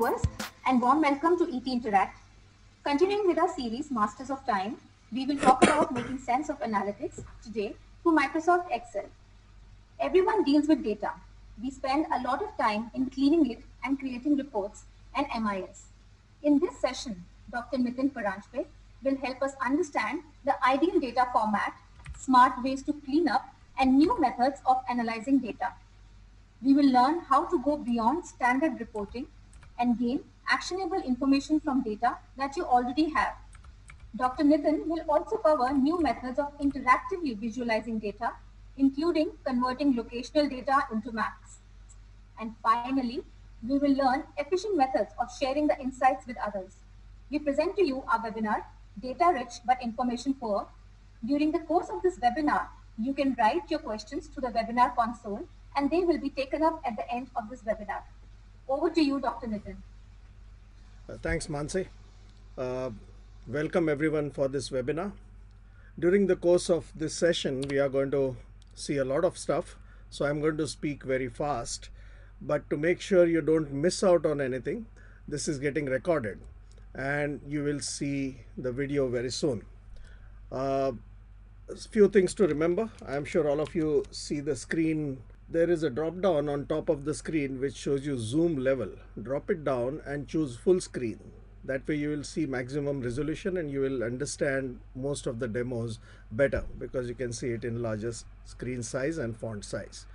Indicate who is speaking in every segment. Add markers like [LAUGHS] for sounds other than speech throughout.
Speaker 1: viewers, and warm welcome to ET Interact. Continuing with our series, Masters of Time, we will talk about making sense of analytics today through Microsoft Excel. Everyone deals with data. We spend a lot of time in cleaning it and creating reports and MIS. In this session, Dr. Nitin Paranjape will help us understand the ideal data format, smart ways to clean up, and new methods of analyzing data. We will learn how to go beyond standard reporting and gain actionable information from data that you already have. Dr. Nitin will also cover new methods of interactively visualizing data, including converting locational data into maps. And finally, we will learn efficient methods of sharing the insights with others. We present to you our webinar, Data Rich but Information Poor. During the course of this webinar, you can write your questions to the webinar console and they will be taken up at the end of this webinar. Over to you, Dr. Nitin.
Speaker 2: Uh, thanks, Mansi. Uh, welcome everyone for this webinar. During the course of this session, we are going to see a lot of stuff. So I'm going to speak very fast. But to make sure you don't miss out on anything, this is getting recorded and you will see the video very soon. Uh, few things to remember. I'm sure all of you see the screen there is a drop down on top of the screen which shows you zoom level. Drop it down and choose full screen. That way you will see maximum resolution and you will understand most of the demos better because you can see it in larger screen size and font size.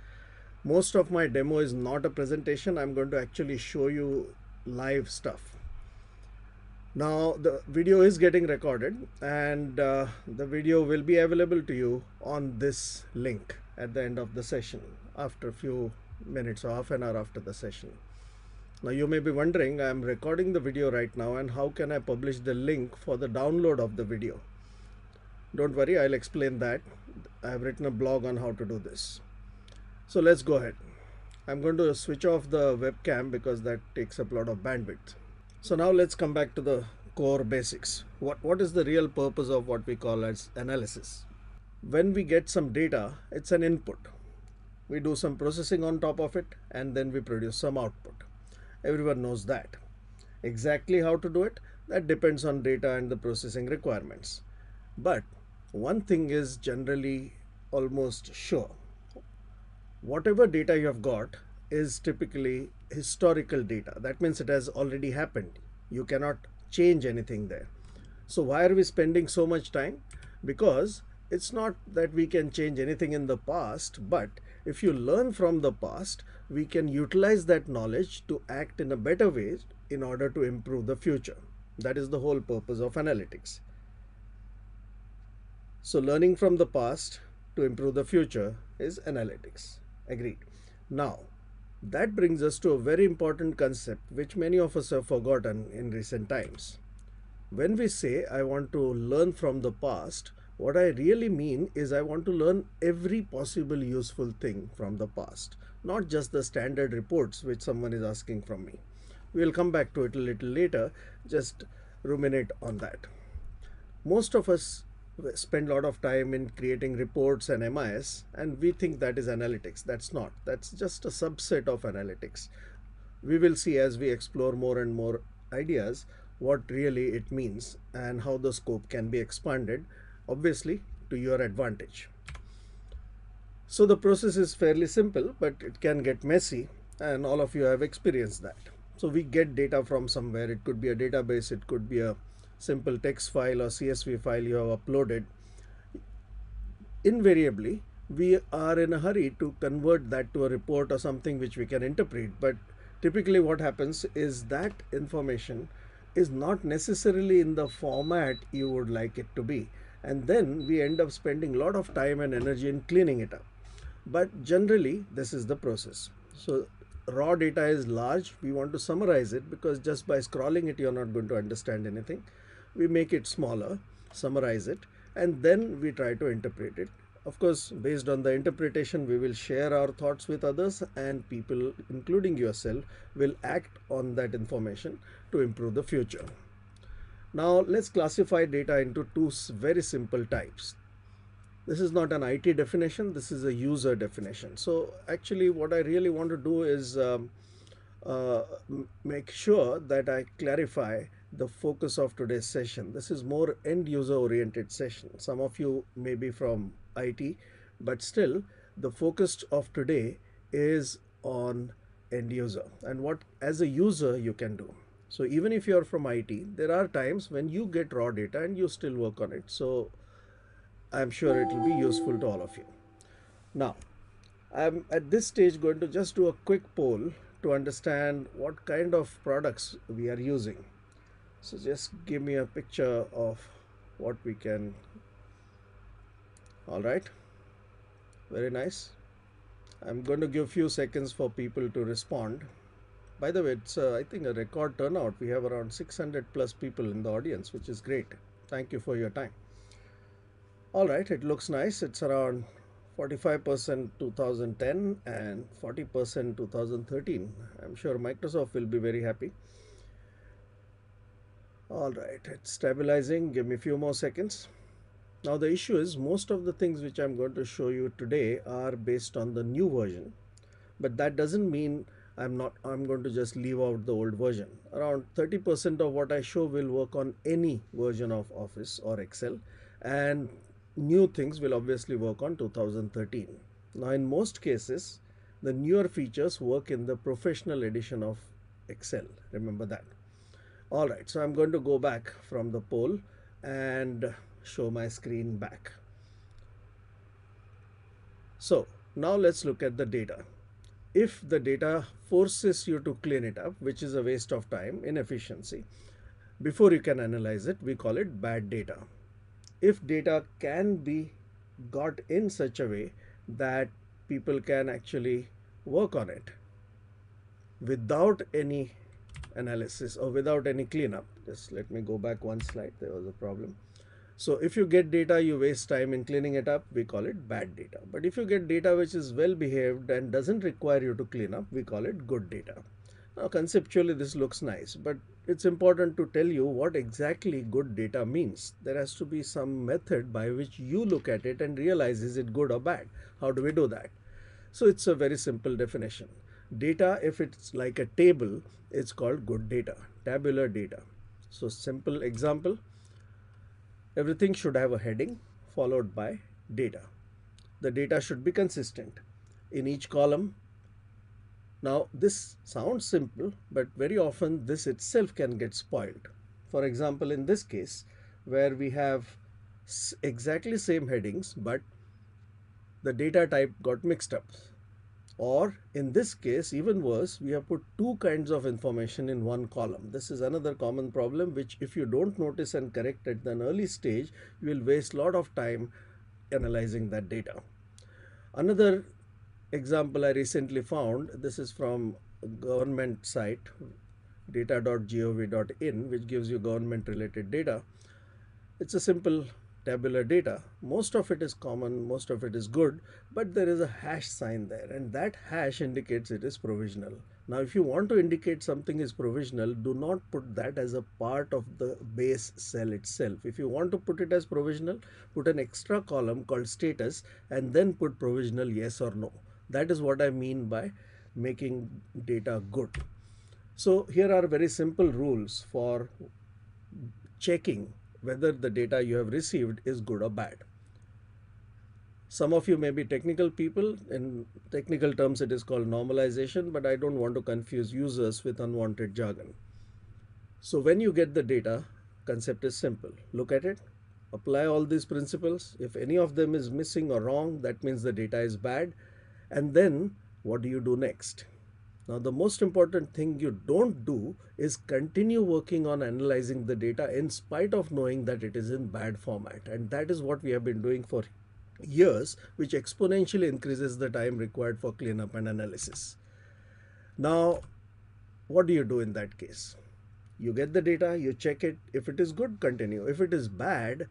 Speaker 2: Most of my demo is not a presentation. I'm going to actually show you live stuff. Now the video is getting recorded and uh, the video will be available to you on this link at the end of the session after a few minutes or half an hour after the session. Now you may be wondering, I am recording the video right now and how can I publish the link for the download of the video? Don't worry, I'll explain that. I have written a blog on how to do this. So let's go ahead. I'm going to switch off the webcam because that takes up a lot of bandwidth. So now let's come back to the core basics. What, what is the real purpose of what we call as analysis? When we get some data, it's an input we do some processing on top of it and then we produce some output. Everyone knows that. Exactly how to do it that depends on data and the processing requirements. But one thing is generally almost sure. Whatever data you have got is typically historical data. That means it has already happened. You cannot change anything there. So why are we spending so much time? Because it's not that we can change anything in the past but if you learn from the past, we can utilize that knowledge to act in a better way in order to improve the future. That is the whole purpose of analytics. So learning from the past to improve the future is analytics. Agreed. Now, that brings us to a very important concept which many of us have forgotten in recent times. When we say I want to learn from the past, what I really mean is I want to learn every possible useful thing from the past, not just the standard reports which someone is asking from me. We'll come back to it a little later, just ruminate on that. Most of us spend a lot of time in creating reports and MIS and we think that is analytics. That's not. That's just a subset of analytics. We will see as we explore more and more ideas what really it means and how the scope can be expanded obviously to your advantage. So the process is fairly simple, but it can get messy and all of you have experienced that. So we get data from somewhere. It could be a database, it could be a simple text file or CSV file you have uploaded. Invariably, we are in a hurry to convert that to a report or something which we can interpret. But typically what happens is that information is not necessarily in the format you would like it to be and then we end up spending a lot of time and energy in cleaning it up. But generally, this is the process. So raw data is large. We want to summarize it because just by scrolling it, you're not going to understand anything. We make it smaller, summarize it, and then we try to interpret it. Of course, based on the interpretation, we will share our thoughts with others and people, including yourself, will act on that information to improve the future. Now let's classify data into two very simple types. This is not an IT definition, this is a user definition. So actually what I really want to do is um, uh, make sure that I clarify the focus of today's session. This is more end user oriented session. Some of you may be from IT, but still the focus of today is on end user and what as a user you can do. So even if you're from IT, there are times when you get raw data and you still work on it. So I'm sure it will be useful to all of you. Now, I'm at this stage going to just do a quick poll to understand what kind of products we are using. So just give me a picture of what we can. All right. Very nice. I'm going to give few seconds for people to respond. By the way, it's uh, I think a record turnout. We have around 600 plus people in the audience, which is great. Thank you for your time. All right, it looks nice. It's around 45% 2010 and 40% 2013. I'm sure Microsoft will be very happy. All right, it's stabilizing. Give me a few more seconds. Now the issue is most of the things which I'm going to show you today are based on the new version. But that doesn't mean I'm not I'm going to just leave out the old version. Around 30% of what I show will work on any version of Office or Excel and new things will obviously work on 2013. Now in most cases the newer features work in the professional edition of Excel. Remember that. All right, so I'm going to go back from the poll and show my screen back. So now let's look at the data. If the data forces you to clean it up, which is a waste of time, inefficiency, before you can analyze it, we call it bad data. If data can be got in such a way that people can actually work on it without any analysis or without any cleanup. Just let me go back one slide. There was a problem. So if you get data, you waste time in cleaning it up, we call it bad data. But if you get data which is well behaved and doesn't require you to clean up, we call it good data. Now conceptually this looks nice, but it's important to tell you what exactly good data means. There has to be some method by which you look at it and realize is it good or bad. How do we do that? So it's a very simple definition. Data, if it's like a table, it's called good data, tabular data. So simple example, everything should have a heading followed by data. The data should be consistent in each column. Now this sounds simple, but very often this itself can get spoiled. For example, in this case, where we have exactly same headings, but the data type got mixed up or in this case even worse we have put two kinds of information in one column. This is another common problem which if you don't notice and correct at an early stage you will waste a lot of time analyzing that data. Another example i recently found this is from government site data.gov.in which gives you government related data. It's a simple tabular data. Most of it is common, most of it is good, but there is a hash sign there and that hash indicates it is provisional. Now, if you want to indicate something is provisional, do not put that as a part of the base cell itself. If you want to put it as provisional, put an extra column called status and then put provisional yes or no. That is what I mean by making data good. So here are very simple rules for checking whether the data you have received is good or bad. Some of you may be technical people. In technical terms, it is called normalization, but I don't want to confuse users with unwanted jargon. So when you get the data, concept is simple. Look at it, apply all these principles. If any of them is missing or wrong, that means the data is bad. And then what do you do next? Now, the most important thing you don't do is continue working on analyzing the data in spite of knowing that it is in bad format. And that is what we have been doing for years, which exponentially increases the time required for cleanup and analysis. Now, what do you do in that case? You get the data, you check it. If it is good, continue. If it is bad,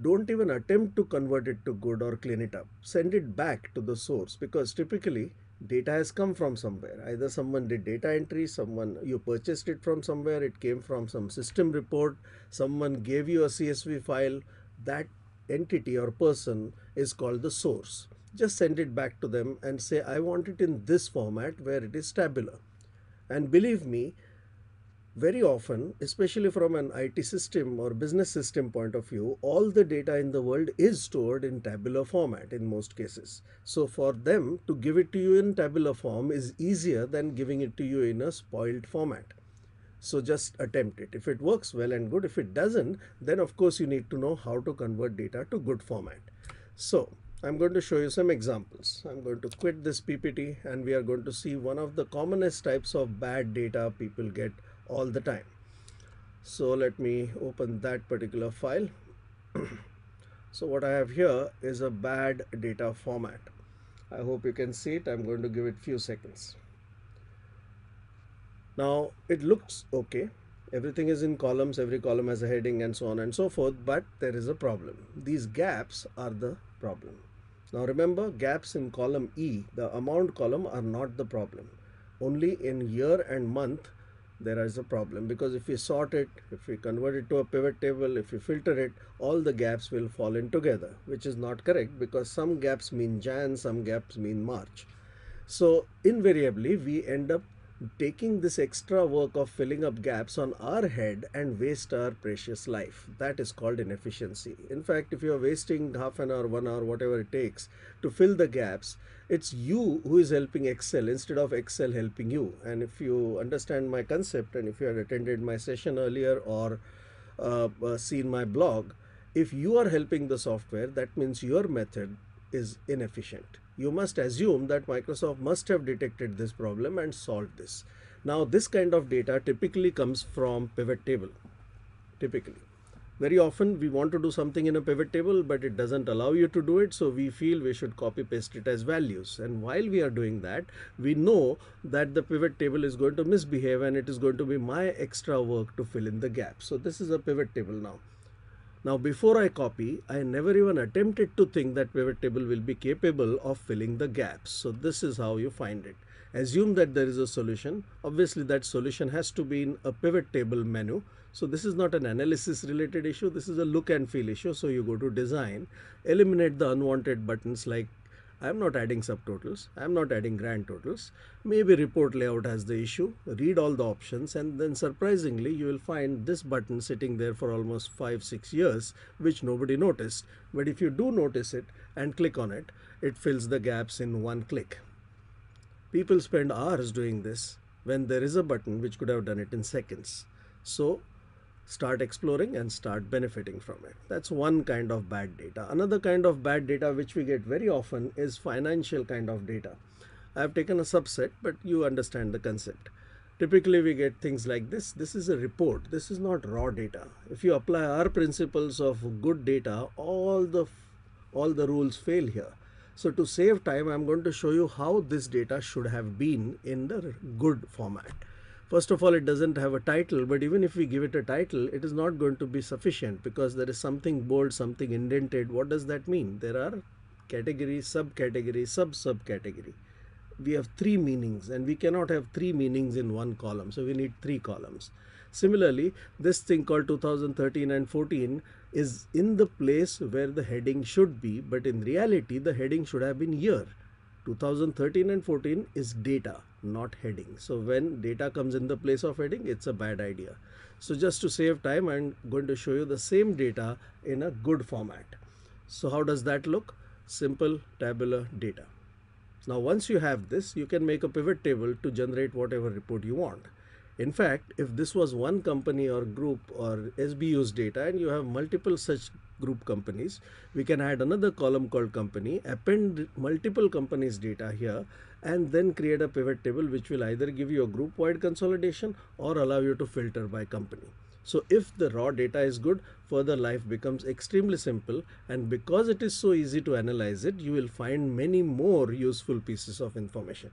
Speaker 2: don't even attempt to convert it to good or clean it up. Send it back to the source because typically data has come from somewhere. Either someone did data entry someone you purchased it from somewhere it came from some system report someone gave you a csv file that entity or person is called the source. Just send it back to them and say i want it in this format where it is tabular. And believe me, very often, especially from an IT system or business system point of view, all the data in the world is stored in tabular format in most cases. So for them to give it to you in tabular form is easier than giving it to you in a spoiled format. So just attempt it. If it works well and good, if it doesn't, then of course you need to know how to convert data to good format. So I'm going to show you some examples. I'm going to quit this PPT and we are going to see one of the commonest types of bad data people get all the time. So let me open that particular file. [CLEARS THROAT] so what I have here is a bad data format. I hope you can see it. I'm going to give it a few seconds. Now it looks okay. Everything is in columns, every column has a heading and so on and so forth, but there is a problem. These gaps are the problem. Now remember gaps in column E, the amount column are not the problem. Only in year and month there is a problem because if we sort it, if we convert it to a pivot table, if we filter it, all the gaps will fall in together, which is not correct because some gaps mean Jan, some gaps mean March. So invariably we end up taking this extra work of filling up gaps on our head and waste our precious life. That is called inefficiency. In fact, if you are wasting half an hour, one hour, whatever it takes to fill the gaps, it's you who is helping Excel instead of Excel helping you. And if you understand my concept and if you had attended my session earlier or uh, uh, seen my blog, if you are helping the software, that means your method is inefficient you must assume that Microsoft must have detected this problem and solved this. Now this kind of data typically comes from pivot table, typically. Very often we want to do something in a pivot table, but it doesn't allow you to do it. So we feel we should copy paste it as values. And while we are doing that, we know that the pivot table is going to misbehave and it is going to be my extra work to fill in the gap. So this is a pivot table now. Now before I copy, I never even attempted to think that pivot table will be capable of filling the gaps. So this is how you find it. Assume that there is a solution. Obviously that solution has to be in a pivot table menu. So this is not an analysis related issue. This is a look and feel issue. So you go to design, eliminate the unwanted buttons like I'm not adding subtotals. I'm not adding grand totals. Maybe report layout has the issue. Read all the options and then surprisingly you will find this button sitting there for almost 5-6 years which nobody noticed. But if you do notice it and click on it, it fills the gaps in one click. People spend hours doing this when there is a button which could have done it in seconds. So start exploring and start benefiting from it. That's one kind of bad data. Another kind of bad data which we get very often is financial kind of data. I have taken a subset, but you understand the concept. Typically we get things like this. This is a report. This is not raw data. If you apply our principles of good data, all the all the rules fail here. So to save time, I'm going to show you how this data should have been in the good format. First of all, it doesn't have a title, but even if we give it a title, it is not going to be sufficient because there is something bold, something indented. What does that mean? There are category, subcategory, sub-subcategory. We have three meanings and we cannot have three meanings in one column. So we need three columns. Similarly, this thing called 2013 and 14 is in the place where the heading should be, but in reality, the heading should have been year. 2013 and 14 is data not heading. So when data comes in the place of heading it's a bad idea. So just to save time i'm going to show you the same data in a good format. So how does that look? Simple tabular data. Now once you have this you can make a pivot table to generate whatever report you want in fact if this was one company or group or sbu's data and you have multiple such group companies we can add another column called company append multiple companies data here and then create a pivot table which will either give you a group wide consolidation or allow you to filter by company. So if the raw data is good, further life becomes extremely simple and because it is so easy to analyze it, you will find many more useful pieces of information.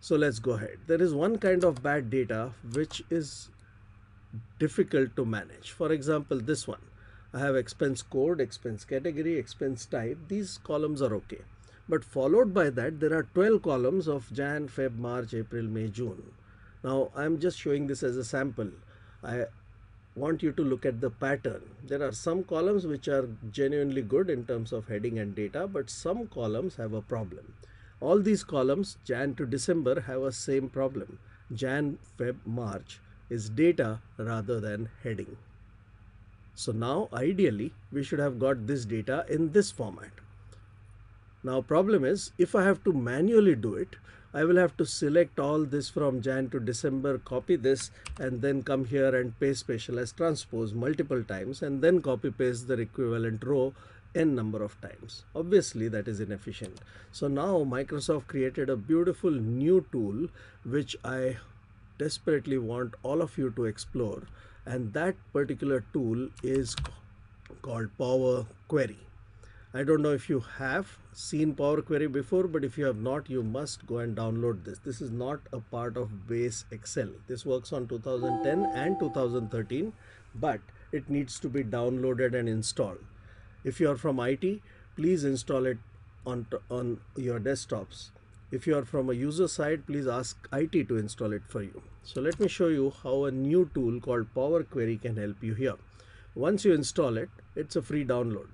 Speaker 2: So let's go ahead. There is one kind of bad data which is difficult to manage. For example, this one. I have expense code, expense category, expense type. These columns are okay but followed by that there are 12 columns of Jan, Feb, March, April, May, June. Now I'm just showing this as a sample. I want you to look at the pattern. There are some columns which are genuinely good in terms of heading and data, but some columns have a problem. All these columns jan to december have a same problem. Jan feb march is data rather than heading. So now ideally we should have got this data in this format. Now problem is if I have to manually do it, I will have to select all this from Jan to December, copy this and then come here and paste special as transpose multiple times and then copy paste the equivalent row n number of times. Obviously that is inefficient. So now Microsoft created a beautiful new tool which I desperately want all of you to explore and that particular tool is called Power Query. I don't know if you have seen Power Query before, but if you have not, you must go and download this. This is not a part of base Excel. This works on 2010 and 2013, but it needs to be downloaded and installed. If you are from IT, please install it on, on your desktops. If you are from a user side, please ask IT to install it for you. So let me show you how a new tool called Power Query can help you here. Once you install it, it's a free download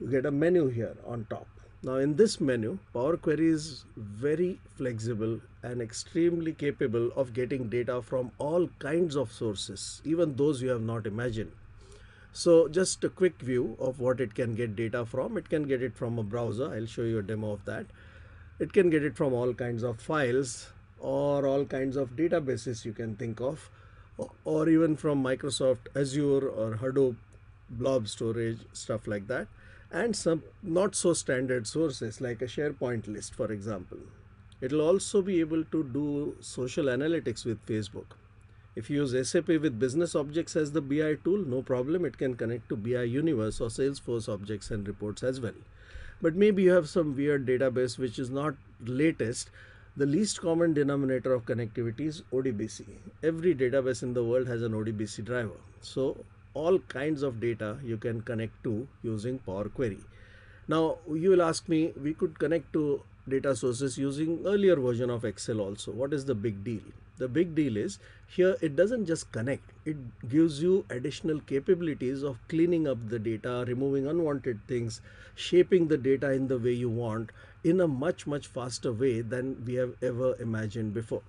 Speaker 2: you get a menu here on top. Now in this menu, Power Query is very flexible and extremely capable of getting data from all kinds of sources, even those you have not imagined. So just a quick view of what it can get data from. It can get it from a browser. I'll show you a demo of that. It can get it from all kinds of files or all kinds of databases you can think of or even from Microsoft Azure or Hadoop blob storage, stuff like that and some not so standard sources like a SharePoint list, for example. It will also be able to do social analytics with Facebook. If you use SAP with business objects as the BI tool, no problem, it can connect to BI Universe or Salesforce objects and reports as well. But maybe you have some weird database which is not latest. The least common denominator of connectivity is ODBC. Every database in the world has an ODBC driver. So all kinds of data you can connect to using Power Query. Now you will ask me, we could connect to data sources using earlier version of Excel also. What is the big deal? The big deal is here it doesn't just connect, it gives you additional capabilities of cleaning up the data, removing unwanted things, shaping the data in the way you want in a much, much faster way than we have ever imagined before.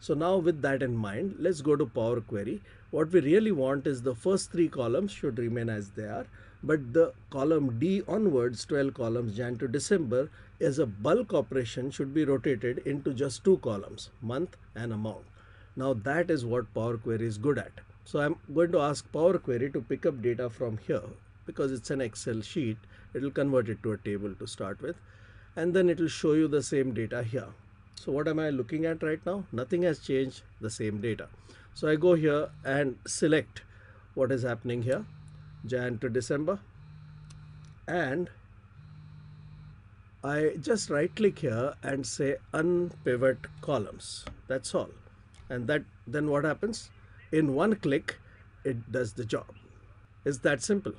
Speaker 2: So now with that in mind, let's go to Power Query. What we really want is the first three columns should remain as they are, but the column D onwards, 12 columns Jan to December, as a bulk operation should be rotated into just two columns, month and amount. Now that is what Power Query is good at. So I'm going to ask Power Query to pick up data from here because it's an Excel sheet. It will convert it to a table to start with and then it will show you the same data here. So what am I looking at right now? Nothing has changed, the same data. So I go here and select what is happening here, Jan to December. And I just right click here and say unpivot columns. That's all. And that then what happens? In one click, it does the job. It's that simple.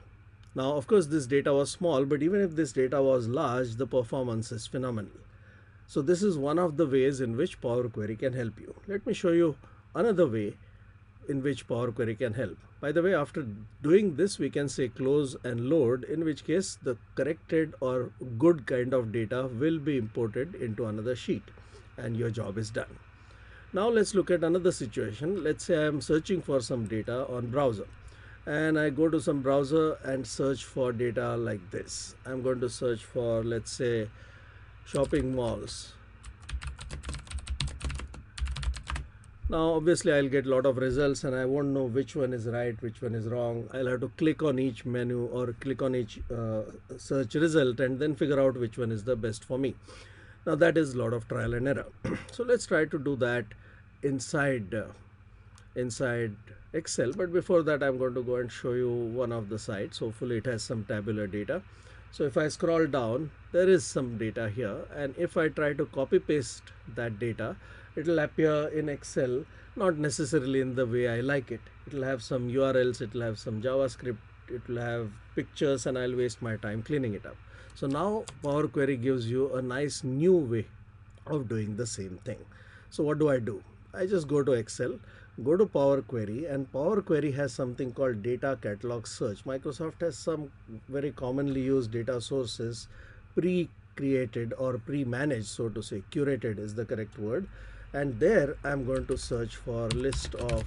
Speaker 2: Now, of course, this data was small, but even if this data was large, the performance is phenomenal. So this is one of the ways in which Power Query can help you. Let me show you another way in which Power Query can help. By the way, after doing this, we can say close and load, in which case the corrected or good kind of data will be imported into another sheet and your job is done. Now let's look at another situation. Let's say I am searching for some data on browser and I go to some browser and search for data like this. I'm going to search for, let's say, shopping malls. Now obviously I'll get a lot of results and I won't know which one is right, which one is wrong. I'll have to click on each menu or click on each uh, search result and then figure out which one is the best for me. Now that is a lot of trial and error. [CLEARS THROAT] so let's try to do that inside uh, inside Excel. But before that I'm going to go and show you one of the sites. Hopefully it has some tabular data. So if I scroll down, there is some data here. And if I try to copy paste that data, it will appear in Excel, not necessarily in the way I like it. It will have some URLs, it will have some JavaScript, it will have pictures and I'll waste my time cleaning it up. So now Power Query gives you a nice new way of doing the same thing. So what do I do? I just go to Excel go to Power Query and Power Query has something called data catalog search. Microsoft has some very commonly used data sources pre created or pre-managed so to say. Curated is the correct word. And there I'm going to search for list of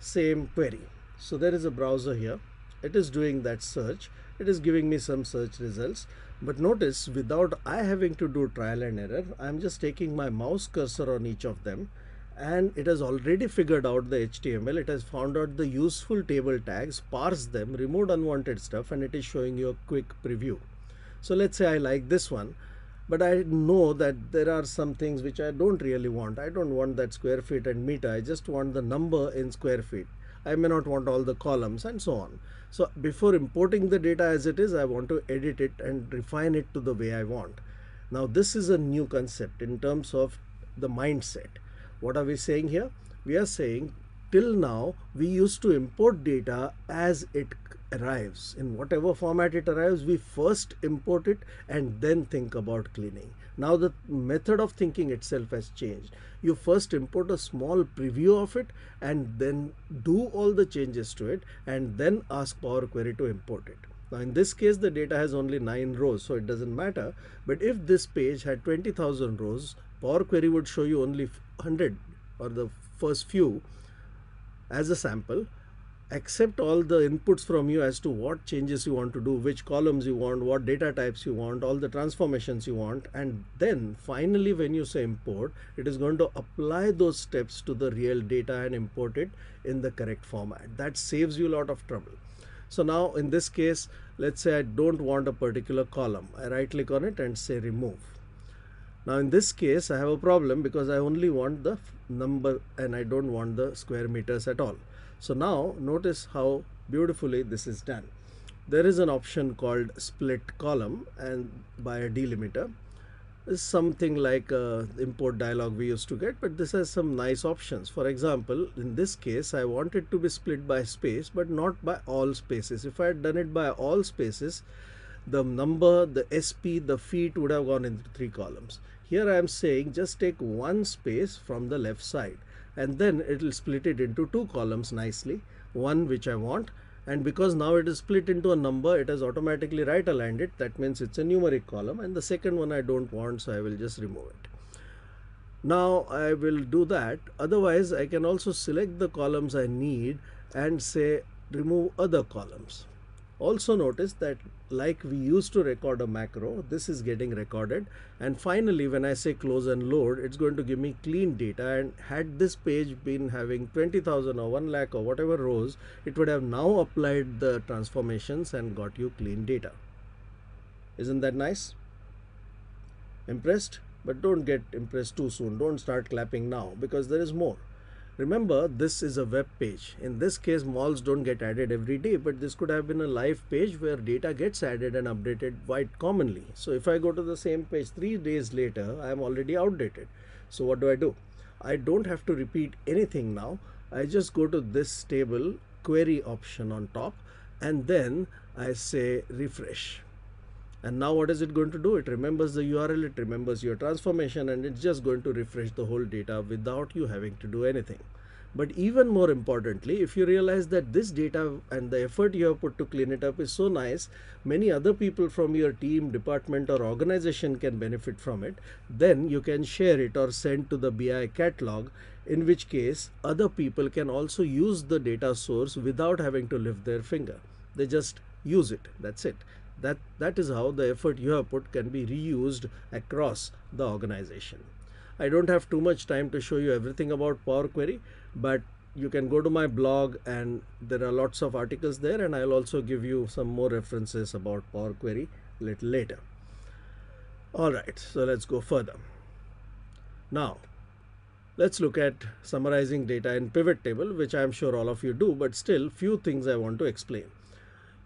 Speaker 2: same query. So there is a browser here. It is doing that search. It is giving me some search results but notice without I having to do trial and error I'm just taking my mouse cursor on each of them and it has already figured out the HTML it has found out the useful table tags parsed them removed unwanted stuff and it is showing you a quick preview. So let's say I like this one but I know that there are some things which I don't really want. I don't want that square feet and meter. I just want the number in square feet I may not want all the columns and so on. So before importing the data as it is I want to edit it and refine it to the way I want. Now this is a new concept in terms of the mindset. What are we saying here? We are saying till now we used to import data as it arrives. In whatever format it arrives we first import it and then think about cleaning now the method of thinking itself has changed. You first import a small preview of it and then do all the changes to it and then ask power query to import it. Now in this case the data has only 9 rows so it doesn't matter. But if this page had 20,000 rows Power Query would show you only 100 or the first few as a sample accept all the inputs from you as to what changes you want to do which columns you want what data types you want all the transformations you want. And then finally when you say import it is going to apply those steps to the real data and import it in the correct format. That saves you a lot of trouble. So now in this case let's say I don't want a particular column. I right click on it and say remove. Now in this case I have a problem because I only want the number and I don't want the square meters at all. So now notice how beautifully this is done. There is an option called split column and by a delimiter. Is something like uh, import dialog we used to get but this has some nice options. For example in this case I want it to be split by space but not by all spaces. If I had done it by all spaces the number the SP the feet would have gone into three columns. Here I am saying just take one space from the left side and then it will split it into two columns nicely. One which I want and because now it is split into a number it has automatically right aligned it that means it's a numeric column and the second one I don't want so I will just remove it. Now I will do that otherwise I can also select the columns I need and say remove other columns. Also notice that like we used to record a macro, this is getting recorded. And finally, when I say close and load, it's going to give me clean data. And had this page been having 20,000 or 1 lakh or whatever rows, it would have now applied the transformations and got you clean data. Isn't that nice? Impressed? But don't get impressed too soon. Don't start clapping now because there is more. Remember, this is a web page. In this case, malls don't get added every day, but this could have been a live page where data gets added and updated quite commonly. So if I go to the same page three days later, I am already outdated. So what do I do? I don't have to repeat anything now. I just go to this table query option on top and then I say refresh and now what is it going to do? It remembers the url it remembers your transformation and it's just going to refresh the whole data without you having to do anything. But even more importantly if you realize that this data and the effort you have put to clean it up is so nice many other people from your team department or organization can benefit from it then you can share it or send to the bi catalog in which case other people can also use the data source without having to lift their finger. They just use it. That's it that that is how the effort you have put can be reused across the organization. I don't have too much time to show you everything about power query but you can go to my blog and there are lots of articles there and i'll also give you some more references about power query a little later. All right so let's go further. Now let's look at summarizing data in pivot table which i'm sure all of you do but still few things i want to explain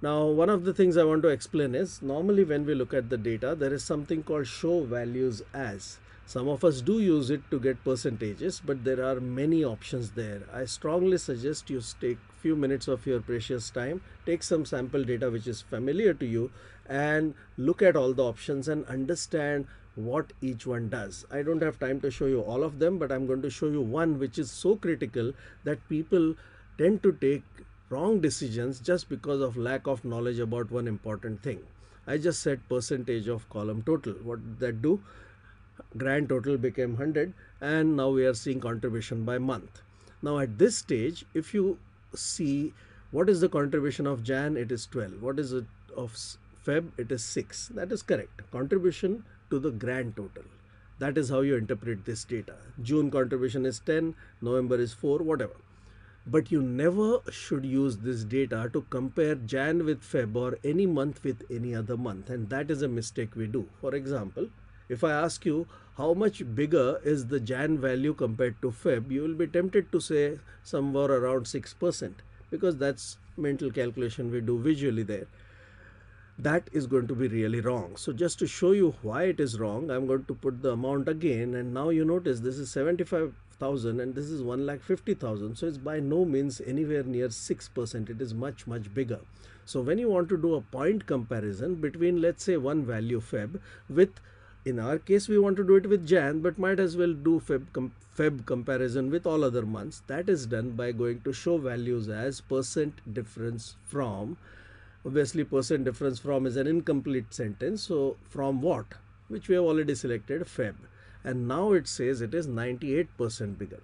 Speaker 2: now, one of the things I want to explain is normally when we look at the data, there is something called show values as. Some of us do use it to get percentages, but there are many options there. I strongly suggest you take few minutes of your precious time, take some sample data which is familiar to you and look at all the options and understand what each one does. I don't have time to show you all of them, but I'm going to show you one which is so critical that people tend to take wrong decisions just because of lack of knowledge about one important thing. I just said percentage of column total. What did that do? Grand total became 100 and now we are seeing contribution by month. Now at this stage, if you see what is the contribution of Jan, it is 12. What is it of Feb? It is 6. That is correct. Contribution to the grand total. That is how you interpret this data. June contribution is 10, November is 4, whatever. But you never should use this data to compare Jan with Feb or any month with any other month. And that is a mistake we do. For example, if I ask you how much bigger is the Jan value compared to Feb, you will be tempted to say somewhere around 6% because that's mental calculation we do visually there that is going to be really wrong. So just to show you why it is wrong, I'm going to put the amount again and now you notice this is 75,000 and this is 1 lakh 50,000. So it's by no means anywhere near 6%. It is much, much bigger. So when you want to do a point comparison between let's say one value Feb with in our case we want to do it with Jan but might as well do Feb, com Feb comparison with all other months. That is done by going to show values as percent difference from obviously percent difference from is an incomplete sentence so from what which we have already selected feb and now it says it is 98% bigger.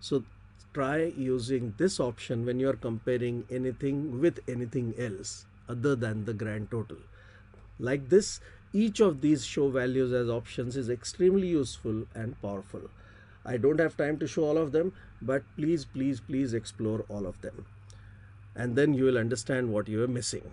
Speaker 2: So try using this option when you are comparing anything with anything else other than the grand total. Like this each of these show values as options is extremely useful and powerful. I don't have time to show all of them but please please please explore all of them. And then you will understand what you are missing.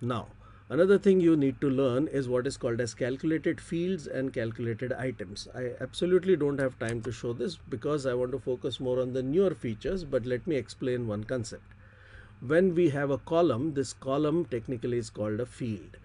Speaker 2: Now, another thing you need to learn is what is called as calculated fields and calculated items. I absolutely don't have time to show this because I want to focus more on the newer features, but let me explain one concept. When we have a column, this column technically is called a field.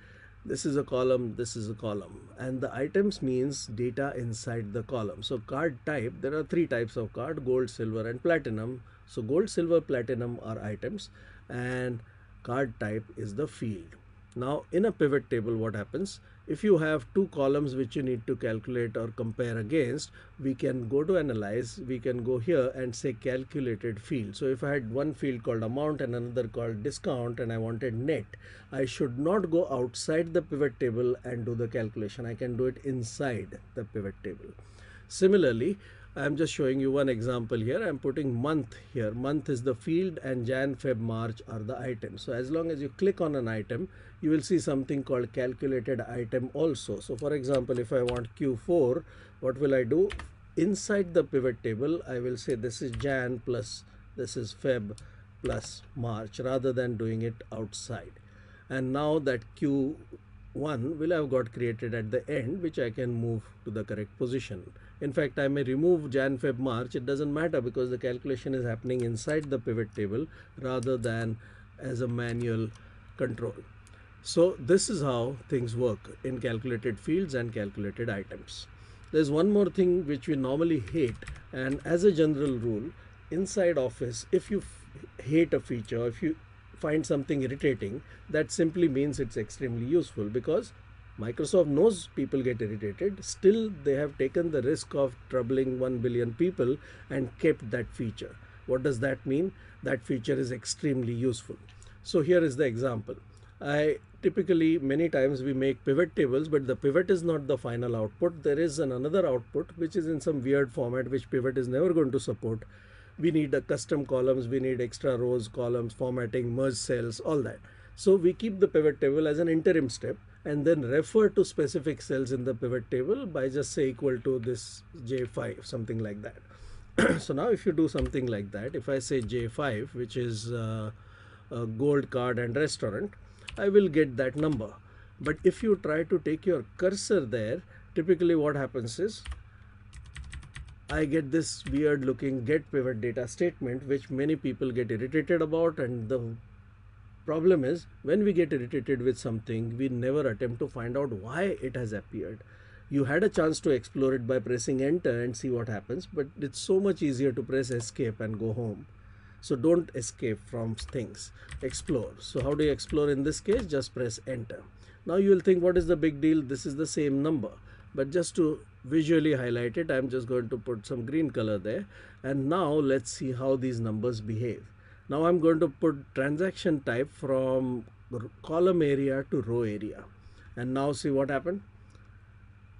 Speaker 2: This is a column, this is a column, and the items means data inside the column. So card type, there are three types of card, gold, silver and platinum. So gold, silver, platinum are items and card type is the field. Now in a pivot table what happens? If you have two columns which you need to calculate or compare against we can go to analyze we can go here and say calculated field. So if I had one field called amount and another called discount and I wanted net I should not go outside the pivot table and do the calculation. I can do it inside the pivot table. Similarly I'm just showing you one example here. I'm putting month here. Month is the field and Jan, Feb, March are the items. So as long as you click on an item, you will see something called calculated item also. So for example, if I want Q4, what will I do? Inside the pivot table, I will say this is Jan plus this is Feb plus March rather than doing it outside. And now that Q1 will have got created at the end, which I can move to the correct position. In fact, I may remove Jan, Feb, March. It doesn't matter because the calculation is happening inside the pivot table rather than as a manual control. So this is how things work in calculated fields and calculated items. There's one more thing which we normally hate and as a general rule inside office if you hate a feature if you find something irritating that simply means it's extremely useful because Microsoft knows people get irritated, still they have taken the risk of troubling 1 billion people and kept that feature. What does that mean? That feature is extremely useful. So here is the example. I typically many times we make pivot tables but the pivot is not the final output. There is an another output which is in some weird format which pivot is never going to support. We need a custom columns, we need extra rows, columns, formatting, merge cells, all that. So we keep the pivot table as an interim step and then refer to specific cells in the pivot table by just say equal to this J5, something like that. [CLEARS THROAT] so now if you do something like that, if I say J5, which is uh, a gold card and restaurant, I will get that number. But if you try to take your cursor there, typically what happens is I get this weird looking get pivot data statement which many people get irritated about and the Problem is, when we get irritated with something, we never attempt to find out why it has appeared. You had a chance to explore it by pressing enter and see what happens, but it's so much easier to press escape and go home. So don't escape from things, explore. So how do you explore in this case? Just press enter. Now you will think what is the big deal? This is the same number. But just to visually highlight it, I'm just going to put some green color there. And now let's see how these numbers behave. Now I'm going to put transaction type from column area to row area. And now see what happened?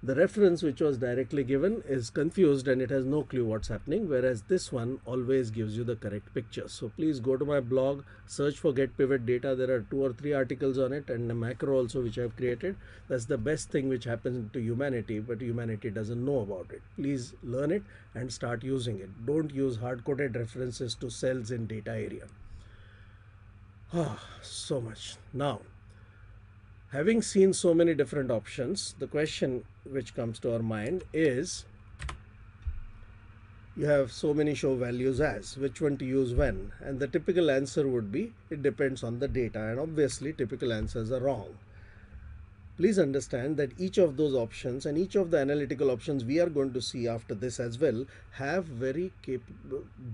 Speaker 2: The reference which was directly given is confused and it has no clue what's happening whereas this one always gives you the correct picture. So please go to my blog, search for get pivot data. There are two or three articles on it and a macro also which I've created. That's the best thing which happens to humanity but humanity doesn't know about it. Please learn it and start using it. Don't use hard-coded references to cells in data area. Ah, so much. Now having seen so many different options, the question which comes to our mind is you have so many show values as which one to use when? And the typical answer would be it depends on the data and obviously typical answers are wrong. Please understand that each of those options and each of the analytical options we are going to see after this as well have very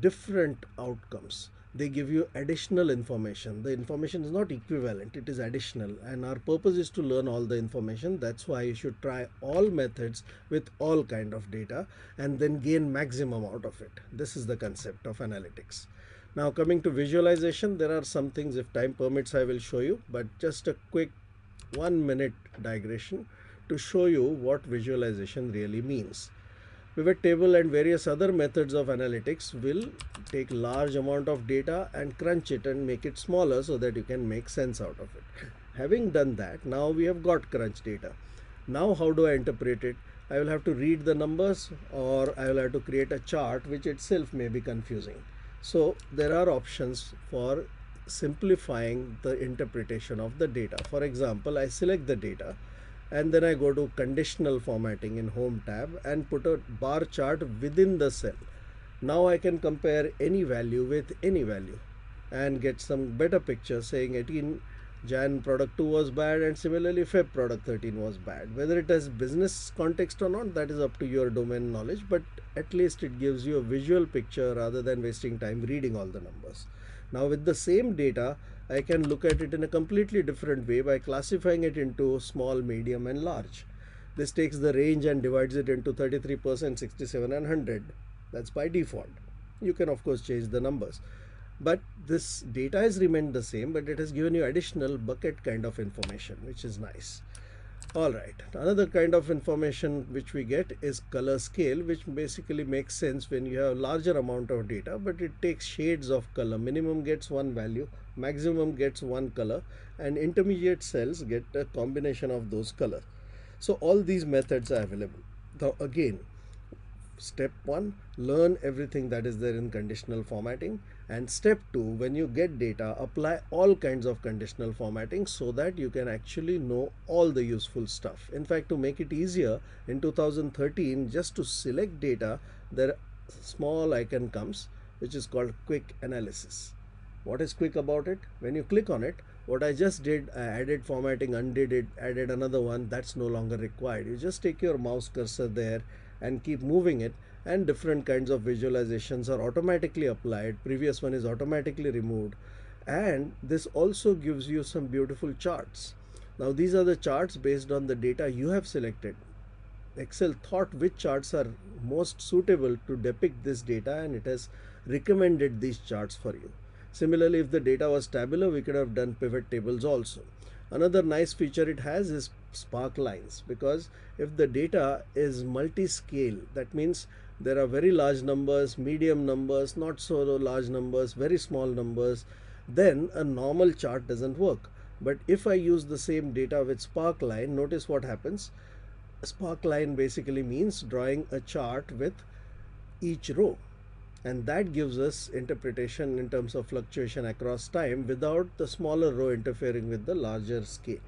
Speaker 2: different outcomes they give you additional information. The information is not equivalent it is additional. And our purpose is to learn all the information. That's why you should try all methods with all kind of data and then gain maximum out of it. This is the concept of analytics. Now coming to visualization there are some things if time permits i will show you. But just a quick one minute digression to show you what visualization really means pivot table and various other methods of analytics will take large amount of data and crunch it and make it smaller so that you can make sense out of it. [LAUGHS] Having done that now we have got crunch data. Now how do i interpret it? I will have to read the numbers or i will have to create a chart which itself may be confusing. So there are options for simplifying the interpretation of the data. For example i select the data and then I go to conditional formatting in home tab and put a bar chart within the cell. Now I can compare any value with any value and get some better picture saying 18 Jan product 2 was bad and similarly Feb product 13 was bad. Whether it has business context or not that is up to your domain knowledge but at least it gives you a visual picture rather than wasting time reading all the numbers. Now with the same data I can look at it in a completely different way by classifying it into small, medium and large. This takes the range and divides it into 33%, 67 and 100. That's by default. You can of course change the numbers. But this data has remained the same, but it has given you additional bucket kind of information, which is nice all right. Another kind of information which we get is color scale which basically makes sense when you have larger amount of data but it takes shades of color. Minimum gets one value maximum gets one color and intermediate cells get a combination of those colors. So all these methods are available. Now again step one learn everything that is there in conditional formatting and step two when you get data apply all kinds of conditional formatting so that you can actually know all the useful stuff. In fact to make it easier in 2013 just to select data there small icon comes which is called quick analysis. What is quick about it? When you click on it what I just did I added formatting undid it added another one that's no longer required. You just take your mouse cursor there and keep moving it and different kinds of visualizations are automatically applied. Previous one is automatically removed. And this also gives you some beautiful charts. Now these are the charts based on the data you have selected. Excel thought which charts are most suitable to depict this data and it has recommended these charts for you. Similarly if the data was tabular we could have done pivot tables also. Another nice feature it has is spark lines because if the data is multi-scale that means there are very large numbers medium numbers not so large numbers very small numbers. Then a normal chart doesn't work. But if I use the same data with Sparkline, notice what happens. Sparkline basically means drawing a chart with each row. And that gives us interpretation in terms of fluctuation across time without the smaller row interfering with the larger scale.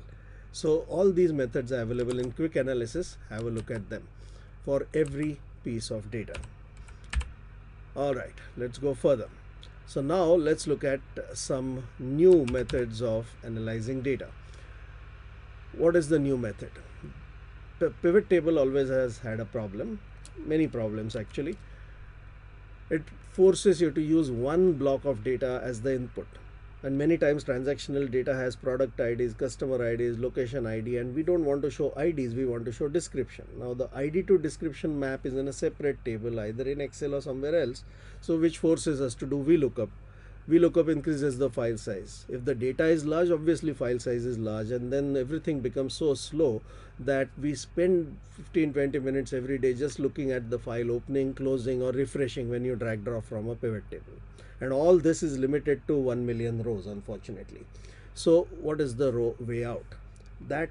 Speaker 2: So all these methods are available in quick analysis. Have a look at them. For every piece of data. All right let's go further. So now let's look at some new methods of analyzing data. What is the new method? P pivot table always has had a problem many problems actually. It forces you to use one block of data as the input and many times transactional data has product IDs, customer IDs, location ID and we don't want to show IDs, we want to show description. Now the ID to description map is in a separate table either in Excel or somewhere else so which forces us to do VLOOKUP VLOOKUP increases the file size. If the data is large, obviously file size is large, and then everything becomes so slow that we spend 15 20 minutes every day just looking at the file opening, closing, or refreshing when you drag draw from a pivot table. And all this is limited to 1 million rows, unfortunately. So, what is the row way out? That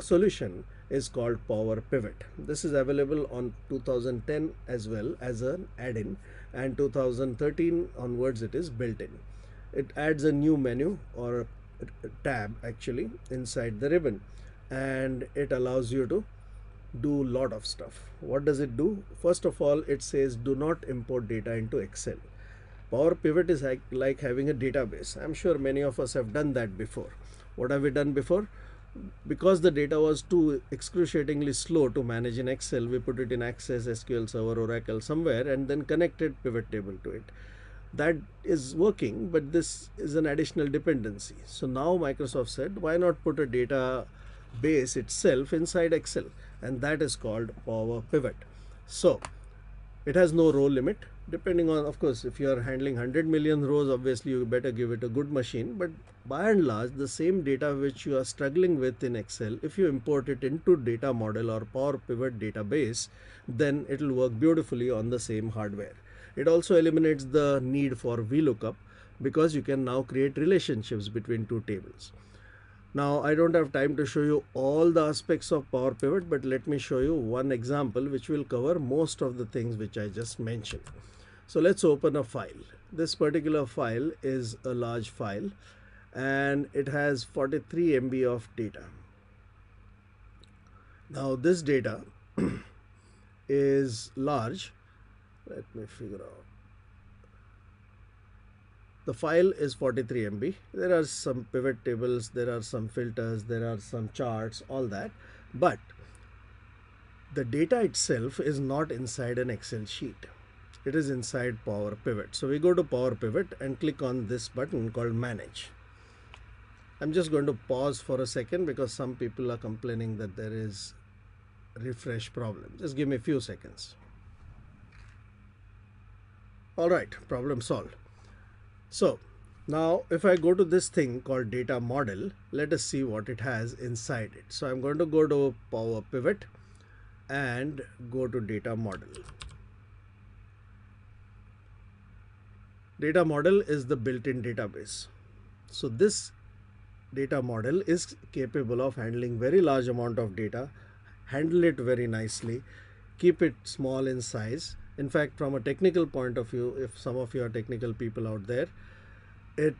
Speaker 2: solution is called Power Pivot. This is available on 2010 as well as an add-in and 2013 onwards it is built in. It adds a new menu or a tab actually inside the ribbon and it allows you to do a lot of stuff. What does it do? First of all, it says do not import data into Excel. Power Pivot is like having a database. I'm sure many of us have done that before. What have we done before? because the data was too excruciatingly slow to manage in Excel, we put it in Access, SQL Server, Oracle somewhere and then connected pivot table to it. That is working, but this is an additional dependency. So now Microsoft said, why not put a data base itself inside Excel? And that is called Power Pivot. So it has no row limit depending on of course if you are handling 100 million rows obviously you better give it a good machine. But by and large the same data which you are struggling with in excel if you import it into data model or power pivot database then it will work beautifully on the same hardware. It also eliminates the need for vlookup because you can now create relationships between two tables now I don't have time to show you all the aspects of Power Pivot, but let me show you one example which will cover most of the things which I just mentioned. So let's open a file. This particular file is a large file and it has 43 MB of data. Now this data [CLEARS THROAT] is large. Let me figure out the file is 43 MB. There are some pivot tables, there are some filters, there are some charts, all that. But the data itself is not inside an Excel sheet. It is inside Power Pivot. So we go to Power Pivot and click on this button called Manage. I'm just going to pause for a second because some people are complaining that there is refresh problem. Just give me a few seconds. All right, problem solved. So now if I go to this thing called data model, let us see what it has inside it. So I'm going to go to Power Pivot and go to data model. Data model is the built-in database. So this data model is capable of handling very large amount of data, handle it very nicely, keep it small in size in fact from a technical point of view if some of you are technical people out there it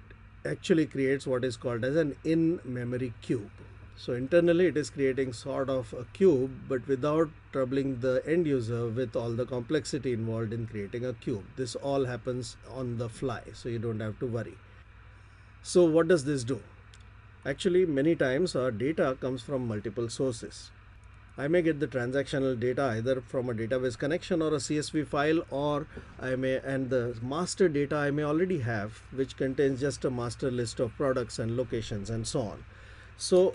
Speaker 2: actually creates what is called as an in-memory cube. So internally it is creating sort of a cube but without troubling the end user with all the complexity involved in creating a cube. This all happens on the fly so you don't have to worry. So what does this do? Actually many times our data comes from multiple sources I may get the transactional data either from a database connection or a CSV file or I may and the master data I may already have which contains just a master list of products and locations and so on. So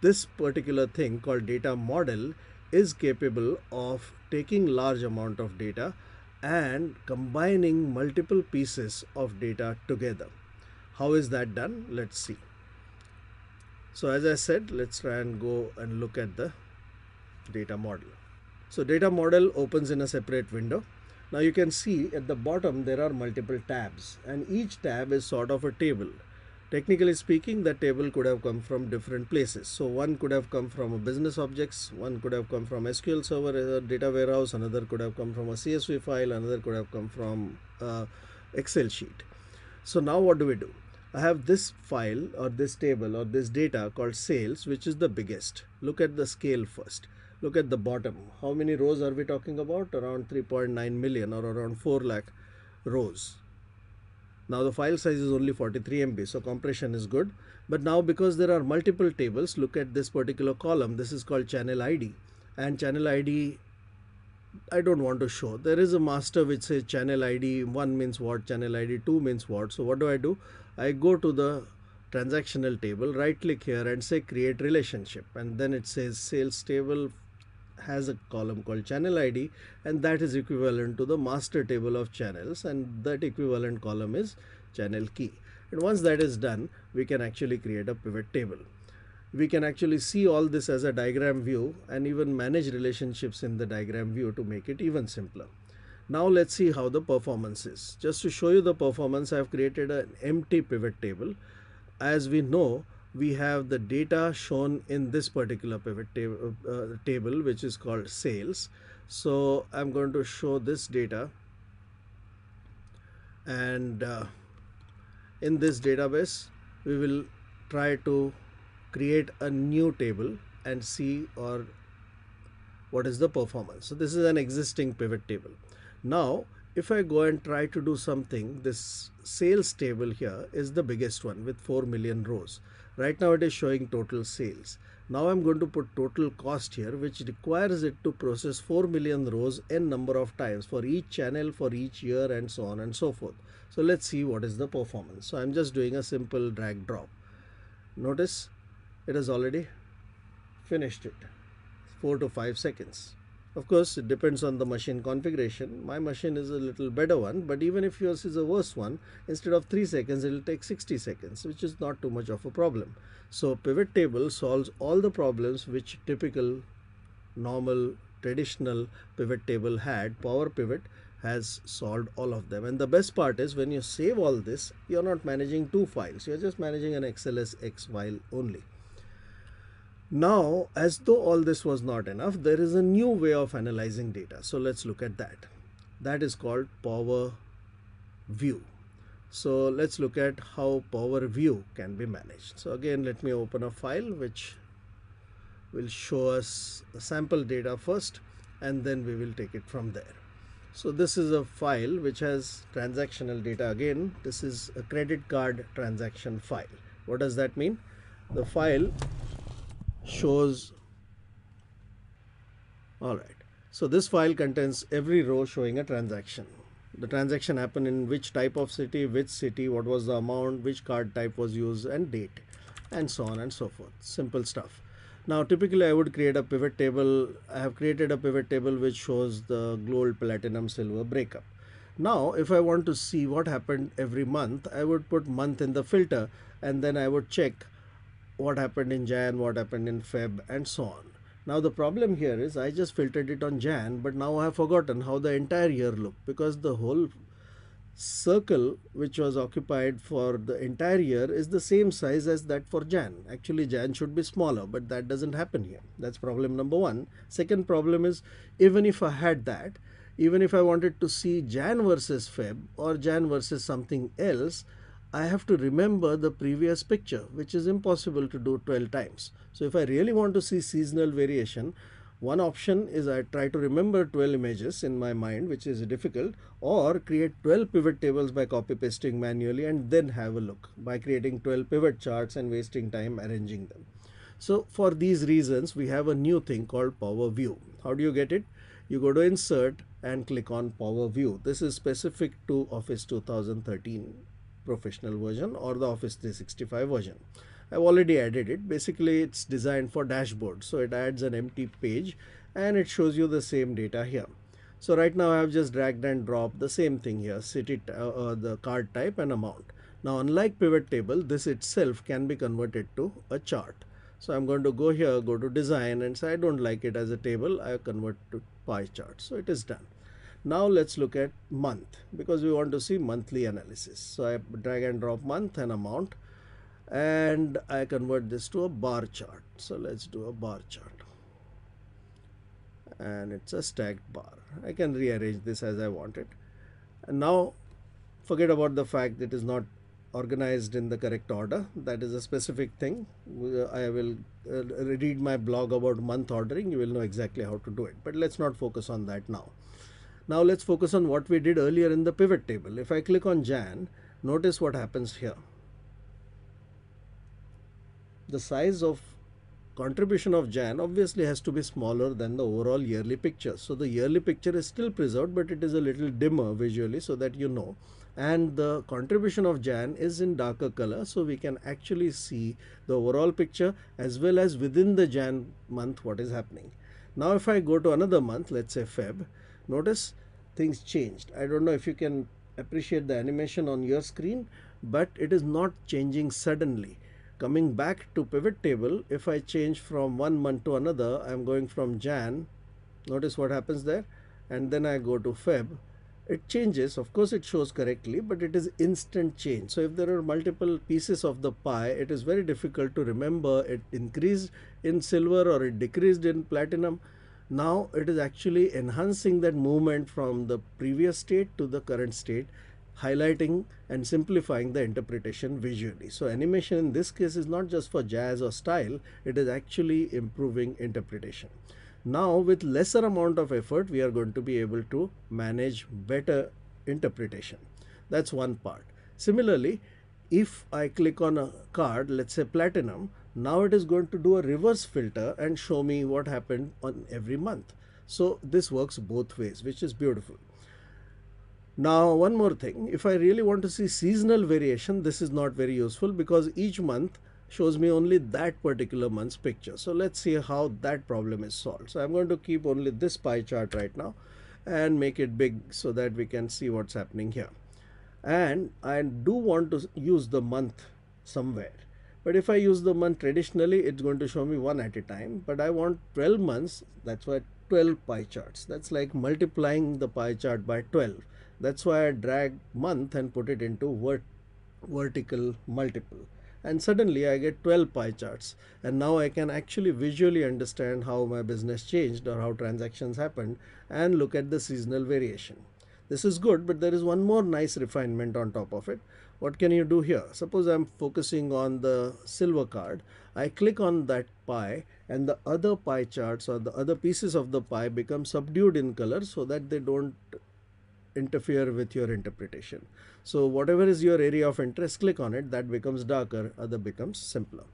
Speaker 2: this particular thing called data model is capable of taking large amount of data and combining multiple pieces of data together. How is that done? Let's see. So as I said, let's try and go and look at the data model. So data model opens in a separate window. Now you can see at the bottom there are multiple tabs and each tab is sort of a table. Technically speaking, that table could have come from different places. So one could have come from a business objects, one could have come from SQL Server, a data warehouse, another could have come from a CSV file, another could have come from uh, Excel sheet. So now what do we do? I have this file or this table or this data called sales which is the biggest. Look at the scale first. Look at the bottom. How many rows are we talking about? Around 3.9 million or around 4 lakh rows. Now the file size is only 43 MB so compression is good. But now because there are multiple tables look at this particular column. This is called channel ID and channel ID I don't want to show. There is a master which says channel ID 1 means what, channel ID 2 means what. So what do I do? I go to the transactional table, right click here and say create relationship. And then it says sales table has a column called channel id and that is equivalent to the master table of channels and that equivalent column is channel key. And once that is done we can actually create a pivot table. We can actually see all this as a diagram view and even manage relationships in the diagram view to make it even simpler now let's see how the performance is. Just to show you the performance i have created an empty pivot table. As we know we have the data shown in this particular pivot table, uh, table which is called sales. So I'm going to show this data. And uh, in this database we will try to create a new table and see or what is the performance. So this is an existing pivot table now if I go and try to do something this sales table here is the biggest one with 4 million rows. Right now it is showing total sales. Now I'm going to put total cost here which requires it to process 4 million rows n number of times for each channel for each year and so on and so forth. So let's see what is the performance. So I'm just doing a simple drag drop. Notice it has already finished it. 4 to 5 seconds of course, it depends on the machine configuration. My machine is a little better one, but even if yours is a worse one, instead of 3 seconds, it will take 60 seconds, which is not too much of a problem. So pivot table solves all the problems which typical, normal, traditional pivot table had. Power Pivot has solved all of them. And the best part is when you save all this, you're not managing two files. You're just managing an XLSX file only. Now, as though all this was not enough, there is a new way of analyzing data. So let's look at that. That is called Power View. So let's look at how Power View can be managed. So again, let me open a file which will show us sample data first and then we will take it from there. So this is a file which has transactional data again. This is a credit card transaction file. What does that mean? The file shows. All right. So this file contains every row showing a transaction. The transaction happened in which type of city which city what was the amount which card type was used and date and so on and so forth. Simple stuff. Now typically I would create a pivot table. I have created a pivot table which shows the gold platinum silver breakup. Now if I want to see what happened every month I would put month in the filter and then I would check what happened in Jan, what happened in Feb, and so on. Now the problem here is I just filtered it on Jan, but now I have forgotten how the entire year looked because the whole circle which was occupied for the entire year is the same size as that for Jan. Actually Jan should be smaller, but that doesn't happen here. That's problem number one. Second problem is even if I had that, even if I wanted to see Jan versus Feb or Jan versus something else, I have to remember the previous picture, which is impossible to do 12 times. So if I really want to see seasonal variation, one option is I try to remember 12 images in my mind, which is difficult, or create 12 pivot tables by copy pasting manually and then have a look by creating 12 pivot charts and wasting time arranging them. So for these reasons, we have a new thing called Power View. How do you get it? You go to Insert and click on Power View. This is specific to Office 2013 professional version or the Office 365 version. I've already added it. Basically, it's designed for dashboard. So it adds an empty page and it shows you the same data here. So right now I've just dragged and dropped the same thing here, city, uh, uh, the card type and amount. Now unlike pivot table, this itself can be converted to a chart. So I'm going to go here, go to design and say I don't like it as a table. I convert to pie chart. So it is done. Now let's look at month because we want to see monthly analysis. So I drag and drop month and amount and I convert this to a bar chart. So let's do a bar chart and it's a stacked bar. I can rearrange this as I want it. And now forget about the fact that it is not organized in the correct order. That is a specific thing. I will uh, read my blog about month ordering. You will know exactly how to do it. But let's not focus on that now. Now let's focus on what we did earlier in the pivot table. If I click on Jan, notice what happens here. The size of contribution of Jan obviously has to be smaller than the overall yearly picture. So the yearly picture is still preserved, but it is a little dimmer visually so that you know. And the contribution of Jan is in darker color. So we can actually see the overall picture as well as within the Jan month what is happening. Now if I go to another month, let's say Feb, notice things changed. I don't know if you can appreciate the animation on your screen, but it is not changing suddenly. Coming back to pivot table, if I change from one month to another, I'm going from Jan, notice what happens there, and then I go to Feb, it changes. Of course it shows correctly but it is instant change. So if there are multiple pieces of the pie it is very difficult to remember it increased in silver or it decreased in platinum now it is actually enhancing that movement from the previous state to the current state highlighting and simplifying the interpretation visually so animation in this case is not just for jazz or style it is actually improving interpretation now with lesser amount of effort, we are going to be able to manage better interpretation. That's one part. Similarly, if I click on a card, let's say platinum, now it is going to do a reverse filter and show me what happened on every month. So this works both ways, which is beautiful. Now, one more thing, if I really want to see seasonal variation, this is not very useful because each month shows me only that particular month's picture. So let's see how that problem is solved. So I'm going to keep only this pie chart right now and make it big so that we can see what's happening here. And I do want to use the month somewhere. But if I use the month traditionally, it's going to show me one at a time. But I want 12 months. That's why 12 pie charts. That's like multiplying the pie chart by 12. That's why I drag month and put it into vert vertical multiple and suddenly I get 12 pie charts and now I can actually visually understand how my business changed or how transactions happened and look at the seasonal variation. This is good but there is one more nice refinement on top of it. What can you do here? Suppose I'm focusing on the silver card. I click on that pie and the other pie charts or the other pieces of the pie become subdued in color so that they don't interfere with your interpretation. So whatever is your area of interest, click on it, that becomes darker, other becomes simpler.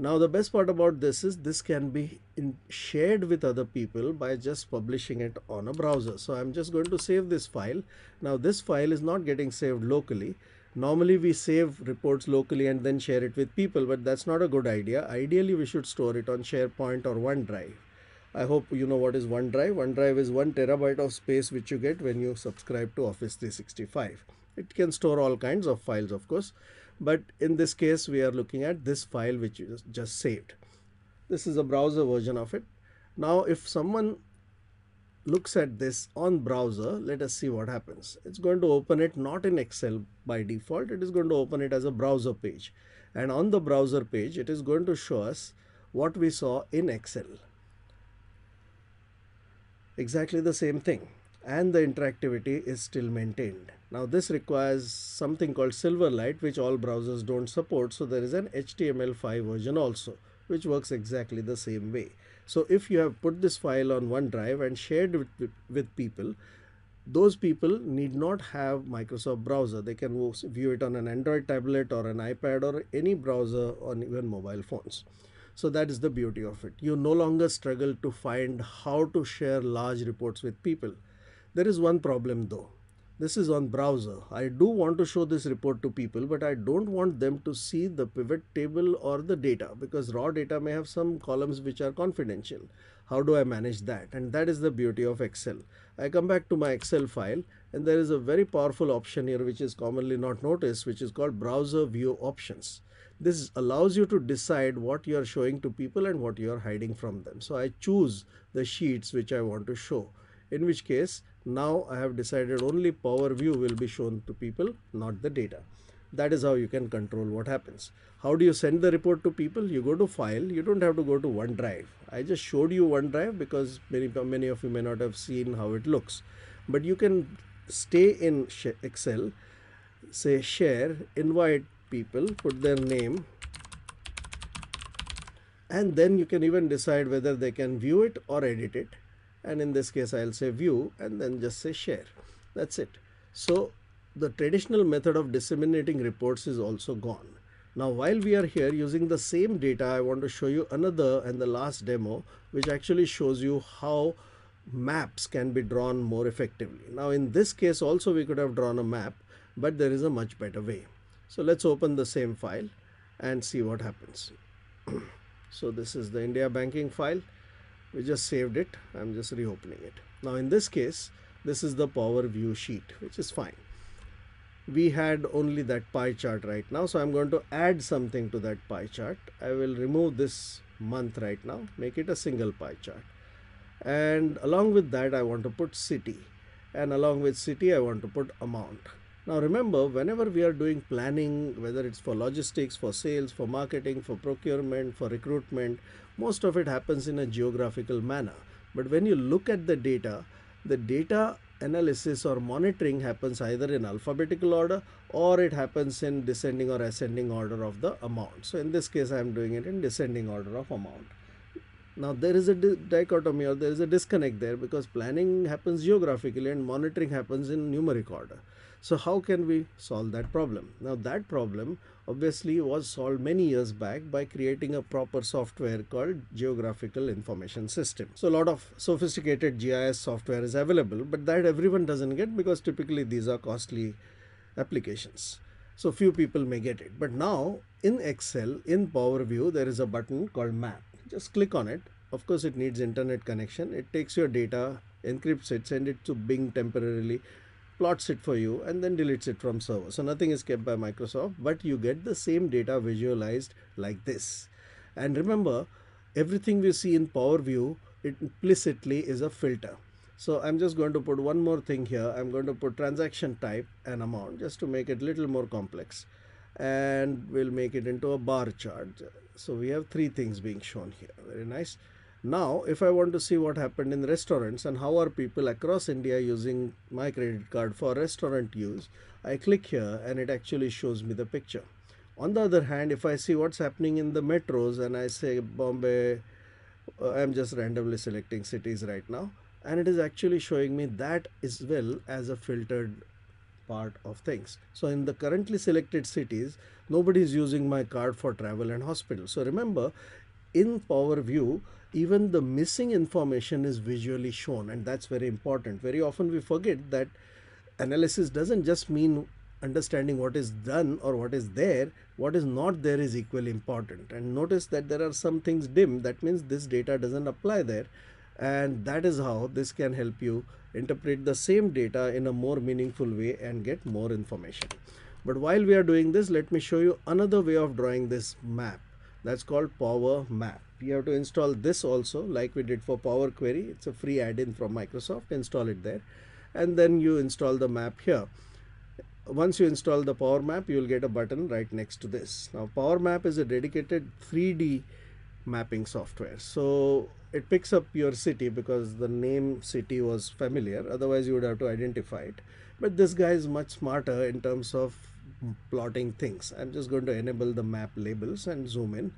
Speaker 2: Now the best part about this is this can be shared with other people by just publishing it on a browser. So I'm just going to save this file. Now this file is not getting saved locally. Normally we save reports locally and then share it with people, but that's not a good idea. Ideally we should store it on SharePoint or OneDrive. I hope you know what is OneDrive. OneDrive is one terabyte of space which you get when you subscribe to Office 365. It can store all kinds of files, of course, but in this case, we are looking at this file which is just saved. This is a browser version of it. Now, if someone looks at this on browser, let us see what happens. It's going to open it not in Excel by default. It is going to open it as a browser page. And on the browser page, it is going to show us what we saw in Excel exactly the same thing and the interactivity is still maintained. Now this requires something called Silverlight which all browsers don't support so there is an HTML5 version also which works exactly the same way. So if you have put this file on OneDrive and shared it with, with people, those people need not have Microsoft browser. They can view it on an Android tablet or an iPad or any browser on even mobile phones. So that is the beauty of it. You no longer struggle to find how to share large reports with people. There is one problem though. This is on browser. I do want to show this report to people, but I don't want them to see the pivot table or the data because raw data may have some columns which are confidential. How do I manage that? And that is the beauty of Excel. I come back to my Excel file and there is a very powerful option here which is commonly not noticed, which is called browser view options. This allows you to decide what you are showing to people and what you are hiding from them. So I choose the sheets which I want to show. In which case, now I have decided only Power View will be shown to people, not the data. That is how you can control what happens. How do you send the report to people? You go to File. You don't have to go to OneDrive. I just showed you OneDrive because many, many of you may not have seen how it looks. But you can stay in Excel, say share, invite people put their name and then you can even decide whether they can view it or edit it and in this case I'll say view and then just say share. That's it. So the traditional method of disseminating reports is also gone. Now while we are here using the same data I want to show you another and the last demo which actually shows you how maps can be drawn more effectively. Now in this case also we could have drawn a map but there is a much better way. So let's open the same file and see what happens. [CLEARS THROAT] so this is the India banking file. We just saved it. I'm just reopening it. Now in this case this is the power view sheet which is fine. We had only that pie chart right now so I'm going to add something to that pie chart. I will remove this month right now make it a single pie chart. And along with that I want to put city. And along with city I want to put amount. Now remember whenever we are doing planning whether it's for logistics for sales for marketing for procurement for recruitment most of it happens in a geographical manner but when you look at the data the data analysis or monitoring happens either in alphabetical order or it happens in descending or ascending order of the amount so in this case I am doing it in descending order of amount now there is a dichotomy or there is a disconnect there because planning happens geographically and monitoring happens in numeric order. So how can we solve that problem? Now that problem obviously was solved many years back by creating a proper software called Geographical Information System. So a lot of sophisticated GIS software is available but that everyone doesn't get because typically these are costly applications. So few people may get it. But now in Excel, in Power View, there is a button called Map just click on it of course it needs internet connection it takes your data encrypts it send it to bing temporarily plots it for you and then deletes it from server. So nothing is kept by microsoft but you get the same data visualized like this. And remember everything we see in power view it implicitly is a filter. So i'm just going to put one more thing here. I'm going to put transaction type and amount just to make it a little more complex. And we'll make it into a bar chart. So we have three things being shown here. Very nice now if I want to see what happened in restaurants and how are people across India using my credit card for restaurant use I click here and it actually shows me the picture on the other hand if I see what's happening in the metros and I say Bombay uh, I'm just randomly selecting cities right now and it is actually showing me that as well as a filtered part of things. So in the currently selected cities, nobody is using my card for travel and hospital. So remember, in Power View, even the missing information is visually shown and that's very important. Very often we forget that analysis doesn't just mean understanding what is done or what is there what is not there is equally important and notice that there are some things dim that means this data doesn't apply there and that is how this can help you interpret the same data in a more meaningful way and get more information. But while we are doing this, let me show you another way of drawing this map. That's called Power Map. You have to install this also like we did for Power Query. It's a free add-in from Microsoft. Install it there. And then you install the map here. Once you install the Power Map, you will get a button right next to this. Now Power Map is a dedicated 3D mapping software. So it picks up your city because the name city was familiar otherwise you would have to identify it but this guy is much smarter in terms of plotting things. I'm just going to enable the map labels and zoom in.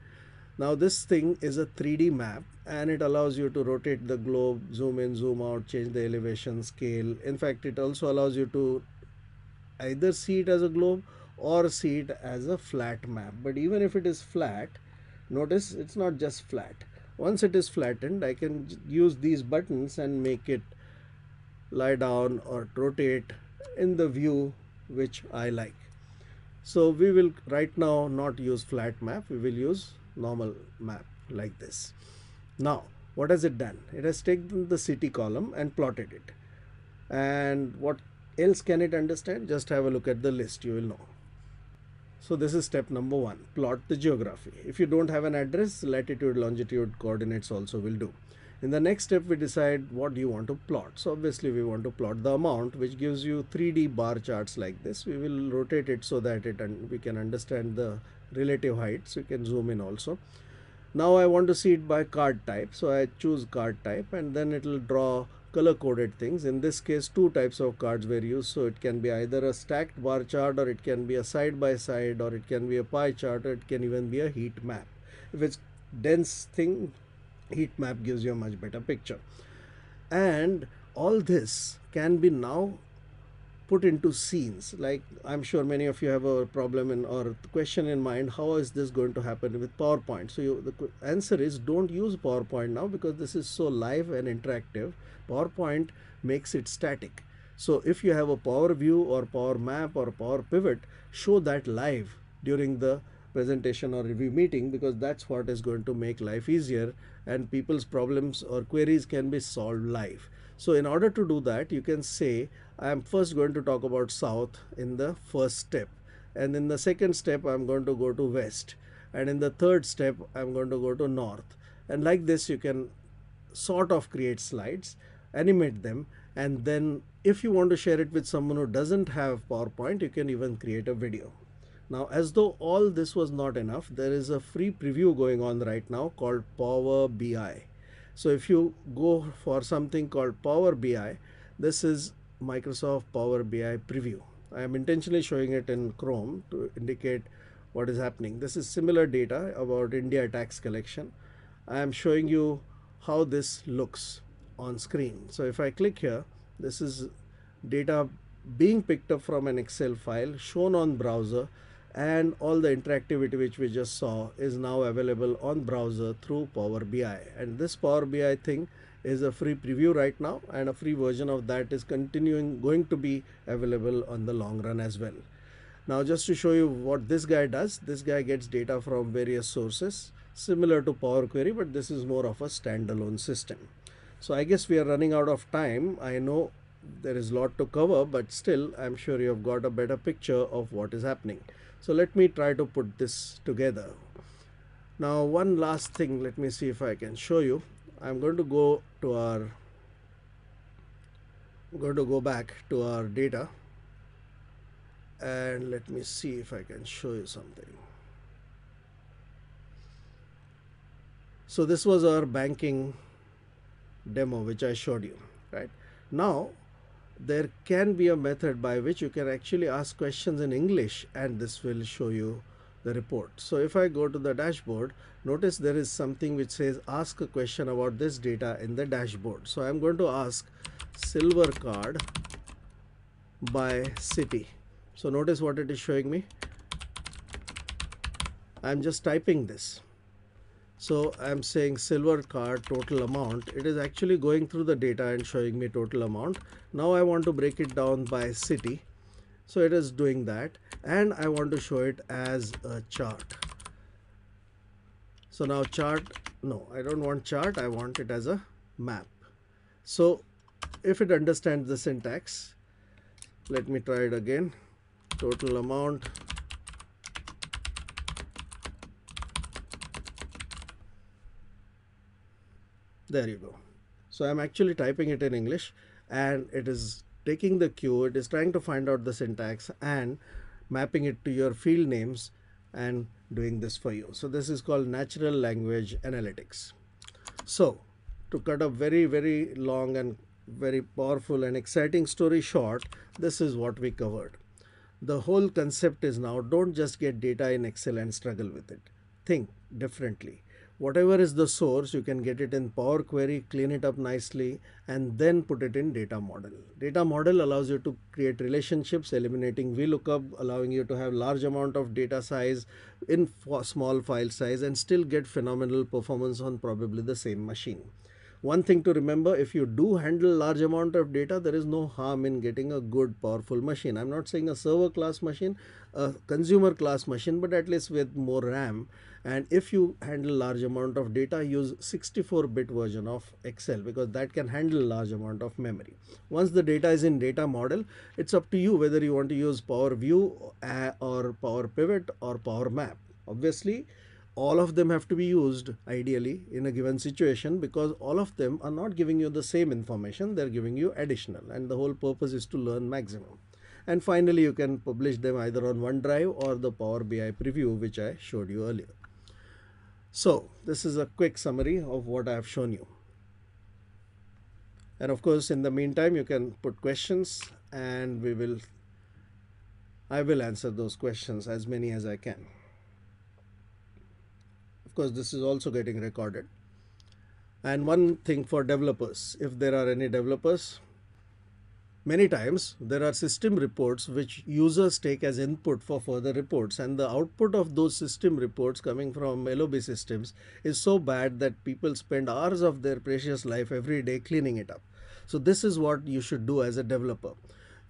Speaker 2: Now this thing is a 3d map and it allows you to rotate the globe zoom in zoom out change the elevation scale. In fact it also allows you to either see it as a globe or see it as a flat map. But even if it is flat notice it's not just flat. Once it is flattened I can use these buttons and make it lie down or rotate in the view which I like so we will right now not use flat map. We will use normal map like this. Now what has it done? It has taken the city column and plotted it. And what else can it understand? Just have a look at the list. You will know. So this is step number one, plot the geography. If you don't have an address, latitude, longitude, coordinates also will do. In the next step, we decide what do you want to plot. So obviously we want to plot the amount, which gives you 3D bar charts like this. We will rotate it so that it and we can understand the relative heights. You can zoom in also. Now I want to see it by card type. So I choose card type and then it will draw color coded things in this case two types of cards were used so it can be either a stacked bar chart or it can be a side by side or it can be a pie chart or it can even be a heat map if it's dense thing heat map gives you a much better picture. And all this can be now put into scenes. Like i'm sure many of you have a problem in or question in mind how is this going to happen with powerpoint? So you, the answer is don't use powerpoint now because this is so live and interactive. PowerPoint makes it static. So if you have a power view or power map or power pivot, show that live during the presentation or review meeting because that's what is going to make life easier and people's problems or queries can be solved live. So in order to do that, you can say, I am first going to talk about South in the first step. And in the second step, I'm going to go to West. And in the third step, I'm going to go to North. And like this, you can sort of create slides, animate them, and then if you want to share it with someone who doesn't have PowerPoint, you can even create a video. Now, as though all this was not enough, there is a free preview going on right now called Power BI. So if you go for something called Power BI, this is Microsoft Power BI preview. I am intentionally showing it in Chrome to indicate what is happening. This is similar data about India tax collection. I am showing you how this looks on screen. So if I click here, this is data being picked up from an Excel file shown on browser and all the interactivity which we just saw is now available on browser through Power BI and this Power BI thing is a free preview right now and a free version of that is continuing going to be available on the long run as well. Now just to show you what this guy does, this guy gets data from various sources similar to Power Query but this is more of a standalone system. So I guess we are running out of time. I know there is a lot to cover but still I'm sure you have got a better picture of what is happening. So let me try to put this together. Now one last thing, let me see if I can show you. I'm going to go to our, I'm going to go back to our data and let me see if I can show you something. So this was our banking demo which I showed you, right? Now there can be a method by which you can actually ask questions in English and this will show you the report. So if I go to the dashboard, notice there is something which says ask a question about this data in the dashboard. So I'm going to ask silver card by city. So notice what it is showing me. I'm just typing this so I'm saying silver card total amount. It is actually going through the data and showing me total amount. Now I want to break it down by city. So it is doing that and I want to show it as a chart. So now chart, no, I don't want chart. I want it as a map. So if it understands the syntax, let me try it again. Total amount there you go. So I'm actually typing it in English and it is taking the cue. It is trying to find out the syntax and mapping it to your field names and doing this for you. So this is called natural language analytics. So to cut a very very long and very powerful and exciting story short this is what we covered. The whole concept is now don't just get data in excel and struggle with it. Think differently whatever is the source you can get it in power query clean it up nicely and then put it in data model. Data model allows you to create relationships eliminating vlookup allowing you to have large amount of data size in small file size and still get phenomenal performance on probably the same machine one thing to remember if you do handle large amount of data there is no harm in getting a good powerful machine. I'm not saying a server class machine a consumer class machine but at least with more ram. And if you handle large amount of data use 64 bit version of excel because that can handle large amount of memory. Once the data is in data model it's up to you whether you want to use power view uh, or power pivot or power map. Obviously all of them have to be used ideally in a given situation because all of them are not giving you the same information they're giving you additional and the whole purpose is to learn maximum and finally you can publish them either on OneDrive or the Power BI preview which I showed you earlier. So this is a quick summary of what I have shown you. And of course, in the meantime, you can put questions and we will, I will answer those questions as many as I can. Of course, this is also getting recorded. And one thing for developers, if there are any developers, Many times there are system reports which users take as input for further reports and the output of those system reports coming from LOB systems is so bad that people spend hours of their precious life every day cleaning it up. So this is what you should do as a developer.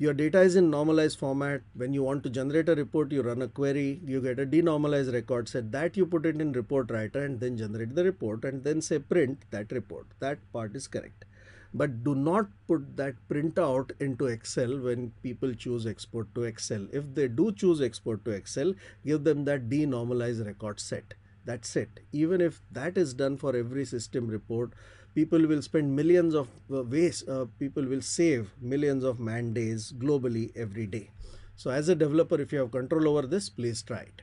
Speaker 2: Your data is in normalized format. When you want to generate a report, you run a query, you get a denormalized record set that you put it in report writer and then generate the report and then say print that report. That part is correct. But do not put that printout into Excel when people choose export to Excel. If they do choose export to Excel, give them that denormalized record set. That's it. Even if that is done for every system report, people will spend millions of uh, ways, uh, people will save millions of man days globally every day. So, as a developer, if you have control over this, please try it.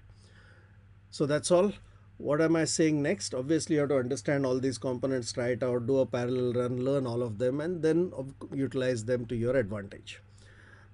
Speaker 2: So, that's all. What am I saying next? Obviously, you have to understand all these components, try it out, do a parallel run, learn all of them, and then utilize them to your advantage.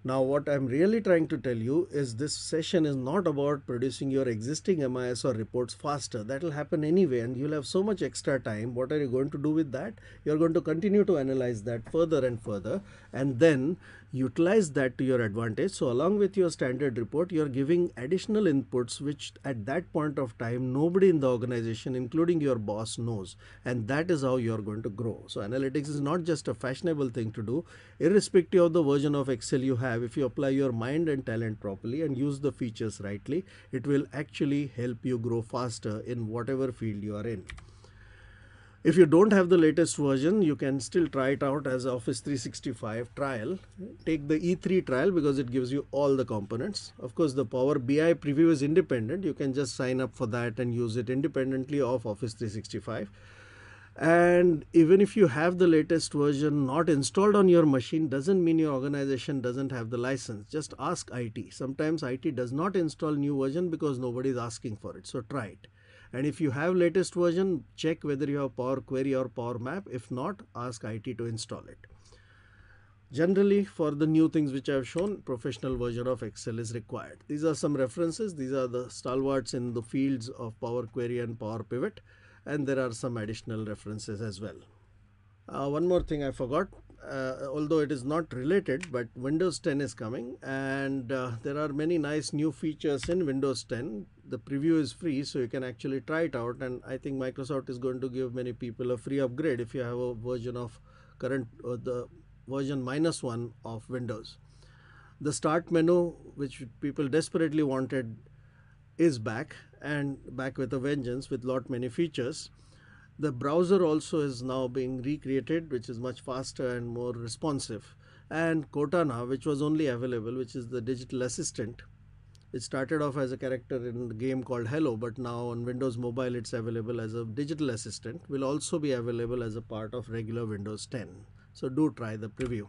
Speaker 2: Now what I'm really trying to tell you is this session is not about producing your existing MIS or reports faster. That will happen anyway and you'll have so much extra time. What are you going to do with that? You're going to continue to analyze that further and further and then utilize that to your advantage. So along with your standard report, you're giving additional inputs which at that point of time nobody in the organization including your boss knows and that is how you're going to grow. So analytics is not just a fashionable thing to do irrespective of the version of Excel you have if you apply your mind and talent properly and use the features rightly it will actually help you grow faster in whatever field you are in. If you don't have the latest version, you can still try it out as Office 365 trial. Take the E3 trial because it gives you all the components. Of course, the Power BI preview is independent. You can just sign up for that and use it independently of Office 365. And even if you have the latest version not installed on your machine, doesn't mean your organization doesn't have the license. Just ask IT. Sometimes IT does not install new version because nobody is asking for it. So try it and if you have latest version check whether you have power query or power map. If not ask IT to install it. Generally for the new things which I have shown professional version of Excel is required. These are some references. These are the stalwarts in the fields of power query and power pivot. And there are some additional references as well. Uh, one more thing I forgot. Uh, although it is not related but Windows 10 is coming. And uh, there are many nice new features in Windows 10 the preview is free so you can actually try it out and I think Microsoft is going to give many people a free upgrade if you have a version of current uh, the version minus one of Windows the start menu which people desperately wanted is back and back with a vengeance with lot many features the browser also is now being recreated, which is much faster and more responsive. And Cortana, which was only available, which is the digital assistant. It started off as a character in the game called Halo, but now on Windows Mobile it's available as a digital assistant, will also be available as a part of regular Windows 10. So do try the preview.